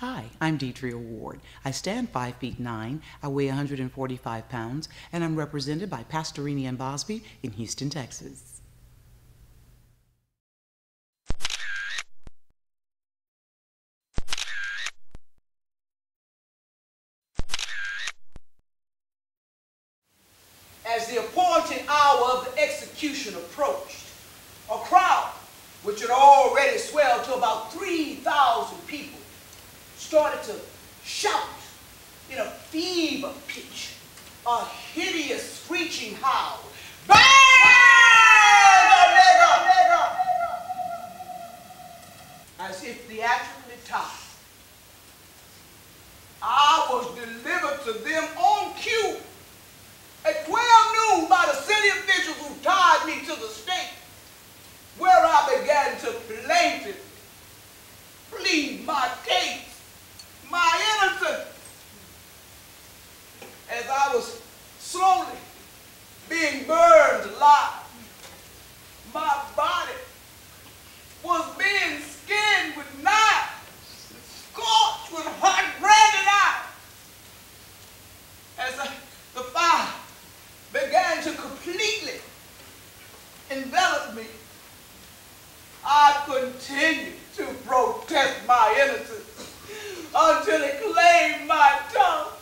Hi, I'm Deidre Ward. I stand 5 feet 9, I weigh 145 pounds, and I'm represented by Pastorini and Bosby in Houston, Texas. As the appointed hour of the execution approached, a crowd, which had already swelled to about 3,000 people, started to shout in a fever pitch, a hideous screeching howl. Nigger! As if theatrically timed. I was delivered to them on cue at 12 noon by the city officials who tied me to the where I began to plaintively plead my case, my innocence, as I was slowly being burned alive. My body was being skinned with knives, scorched with hot branding iron. As I, the fire to completely envelop me, I continued to protest my innocence until it claimed my tongue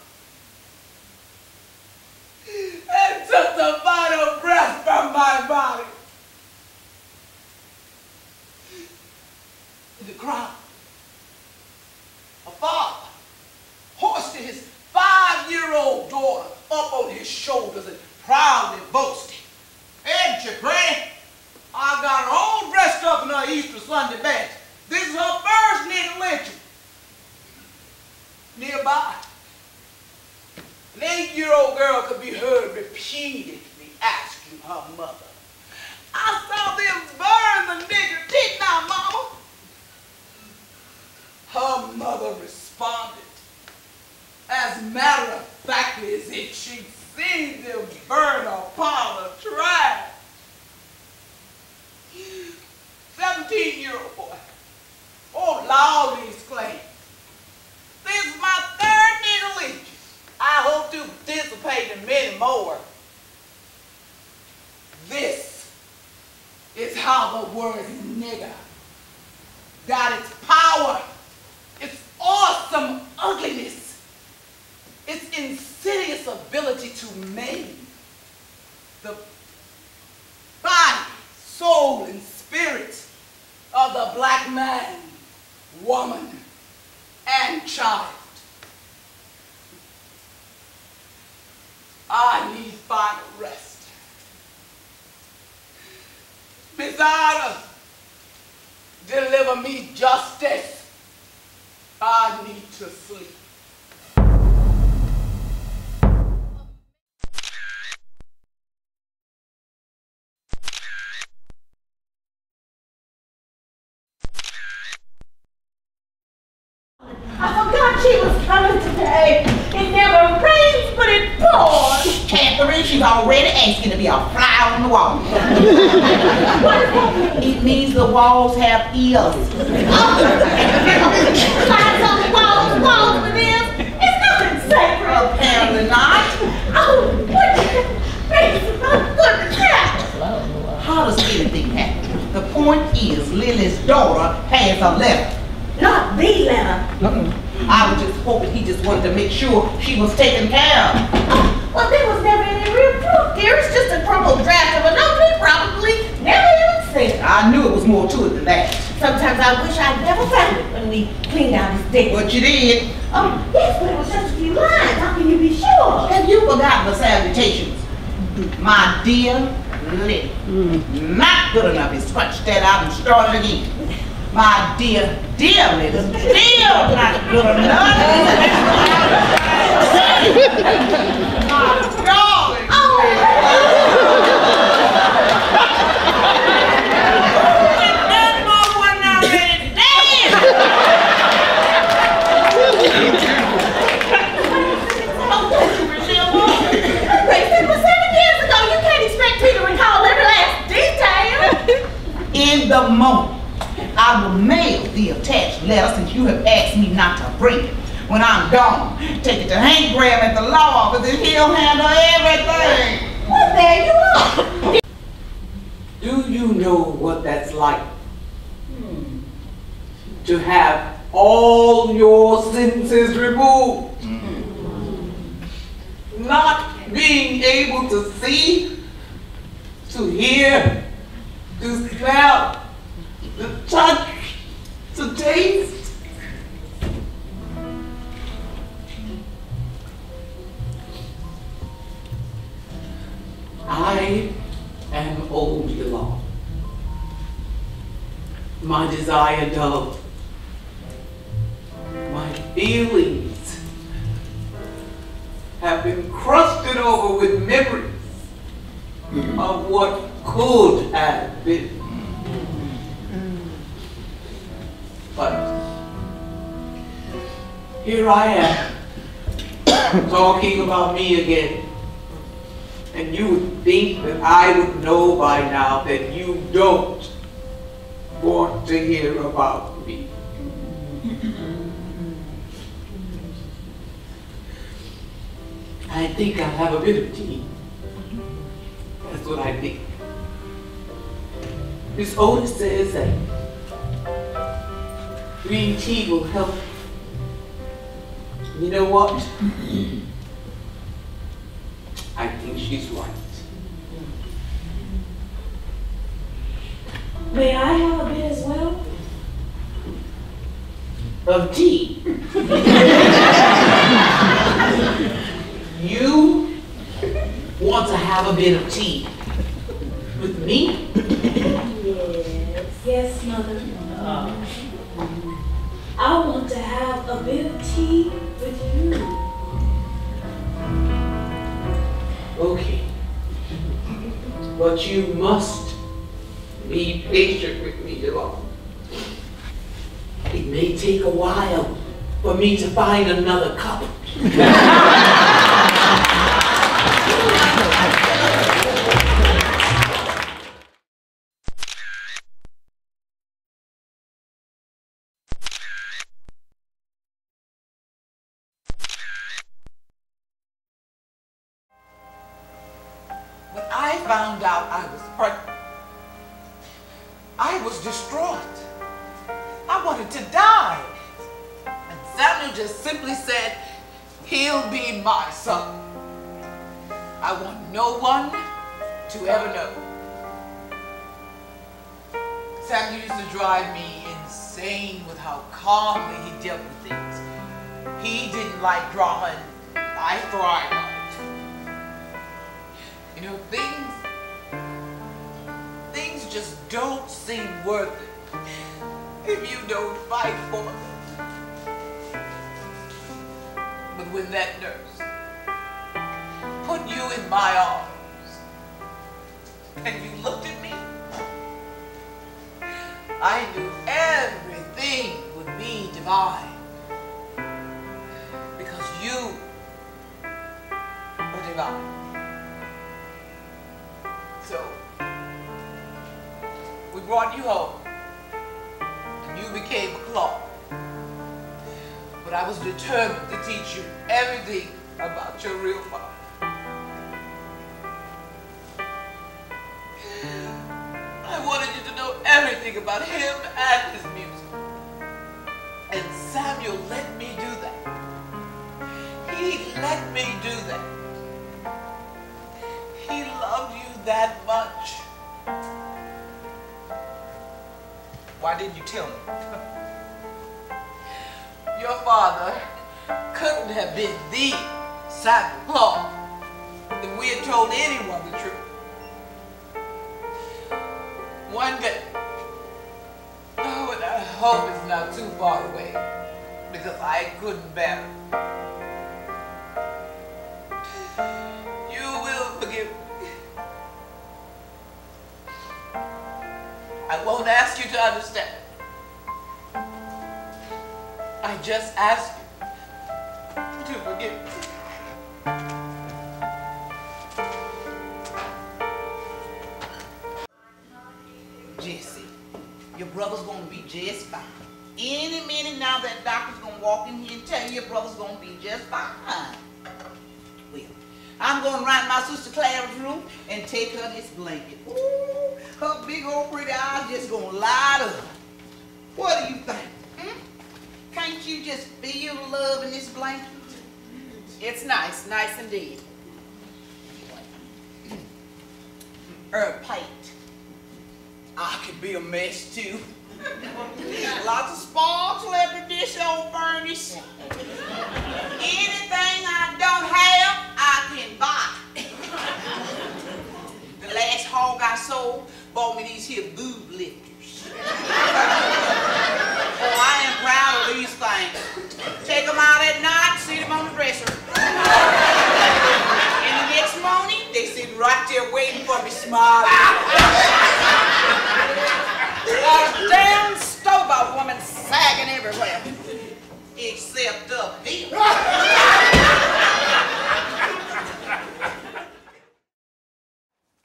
and took the vital breath from my body. In the crowd, a father hoisted his five-year-old daughter up on his shoulders and proudly boasted, Ain't you granny? I got her all dressed up in her Easter Sunday best. This is her first nigger lynching. Nearby, an eight-year-old girl could be heard repeatedly asking her mother, I saw them burn the nigger, didn't I, mama? Her mother responded, as matter of factly as if she'd seen them burn a pile of trash. 17-year-old boy, oh, loudly exclaimed, this is my third nigger lynching. I hope to participate in many more. This is how the word nigger got its power, its awesome ugliness, its insidious ability to maim the body, soul, and spirit of the black man, woman, and child. I need final rest. Bizarre, deliver me justice. I need to sleep. Catherine, she's already asking to be a fly on the wall. What does that mean? It means the walls have ears. Flies on the walls, walls with ears. It's nothing sacred. Apparently not. Oh, what the face of my goodness. How does anything happen? The point is, Lily's daughter has a letter. Not the letter. I was just hoping he just wanted to make sure she was taken care of. Oh, well, there was never any real proof. There is just a crumpled draft of a note we probably never even seen. I knew it was more to it than that. Sometimes I wish I'd never found it when we cleaned out his desk. But you did. Oh, yes, but it was just a few lines. How can you be sure? Have you forgotten the salutations? My dear Lily. Mm. Not good enough. He scratched that out and started again. My dear, dear Lily. Still not good enough. My darling. And that boy wasn't already dead. Grace, it was seven years ago. You can't expect me to recall every last detail. In the moment, I will mail the attached letter since you have asked begs me not to bring it. When I'm gone, take it to Hank Graham at the law office and he'll handle everything. Well, there you are. Do you know what that's like? To have all your senses removed. Not being able to see, to hear, to smell, to touch, My desire dulled. My feelings have been crusted over with memories of what could have been. But here I am, talking about me again. And you would think that I would know by now that you don't want to hear about me. I think I'll have a bit of tea. That's what I think. Miss Otis says that green tea will help. You know what? I think she's right. May I have a bit as well? Of tea. you want to have a bit of tea with me? Yes, yes, mother. Uh. I want to have a bit of tea with you. Okay. But you must be patient with me, Yolanda. It may take a while for me to find another cup. Just simply said, he'll be my son. I want no one to ever know. Samuel used to drive me insane with how calmly he dealt with things. He didn't like drama and I thrived on it. You know, things, things just don't seem worth it if you don't fight for them. When that nurse. Put you in my arms. And you looked at me, I knew everything would be divine. Because you were divine. So, we brought you home, and you became a clock. But I was determined to teach you everything about your real father. I wanted you to know everything about him and his music. And Samuel let me do that. He let me do that. He loved you that much. Why didn't you tell me? Your father couldn't have been the Samuel Clark if we had told anyone the truth. One day, oh, and I hope it's not too far away, because I couldn't bear it. You will forgive me. I won't ask you to understand. Just ask you to forgive me. Jesse, your brother's gonna be just fine. Any minute now that doctor's gonna walk in here and tell you your brother's gonna be just fine. Well, I'm gonna run my sister Clara's room and take her this blanket. Ooh, her big old pretty eyes just gonna light up. What do you think? Can't you just feel the love in this blanket? It's nice, nice indeed. Her plate. I could be a mess too. Lots of sparks left in this old furnace. Anything I don't have, I can buy. the last hog I sold bought me these here boob them out at night, sit them on the dresser. and the next morning, they sit right there waiting for me smiling. A damn stove woman sagging everywhere. Except up here.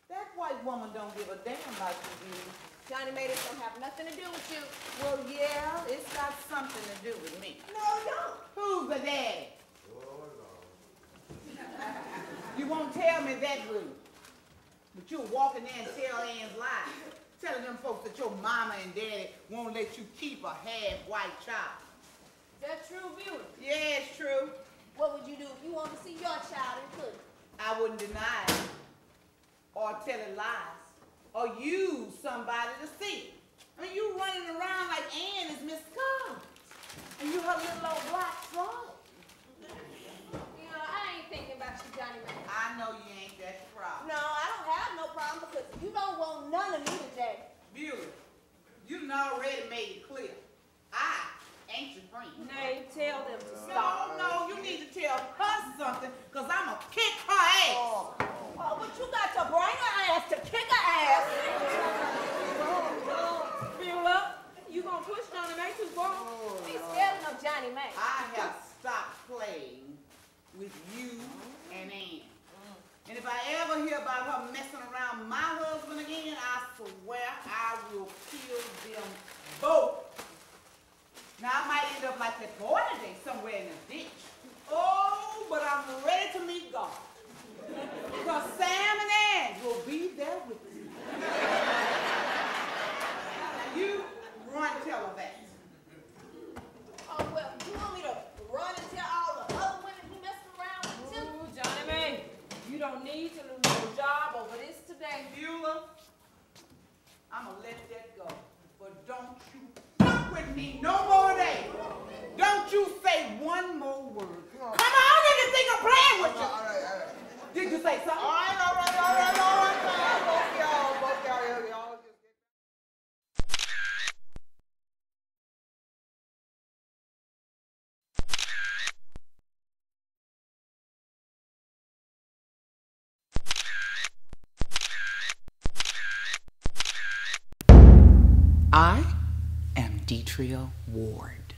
that white woman don't give a damn about you, Beauty. Johnny made it don't have nothing to do with you. Well, yeah, it's got something to do with me. No, don't. Who's the daddy? You won't tell me that, Blue. But you'll walk in there and tell Ann's lies. Telling them folks that your mama and daddy won't let you keep a half-white child. Is that true, Beauty? Yeah, it's true. What would you do if you wanted to see your child couldn't? I wouldn't deny it. Or tell it lies. Or use somebody to see it. I mean, you running around like Ann is Miss Collins. And you her little old black frog. You know, I ain't thinking about you, Johnny man. I know you ain't that proud. No, I don't have no problem because you don't want none of me today. Beauty, you done already made it clear. I ain't your friend. Nay, tell them to stop. No, no, you need to tell her something, cause I'ma kick her ass. Oh, oh but you got to bring her ass to kick her ass. Beulah, you gonna push Johnny May too far? Be scared of Johnny May. I have stopped playing with you and Ann. And if I ever hear about her messing around my husband again, I swear I will kill them both. Now I might end up like that boy today, somewhere in a ditch. Oh, but I'm ready to meet God. Because Sam and Ann will be there with me. Now you run tell her that. Oh, well, you want me to run and tell all the other women who messing around with too? Ooh, Johnny May, you don't need to lose your job over this today. Beulah, I'ma let that go. But don't you fuck with me no more day. Don't you say one more word. Come on, I didn't think I'm playing with you. All right, all right. Did you say something? All right, all right, I Ward.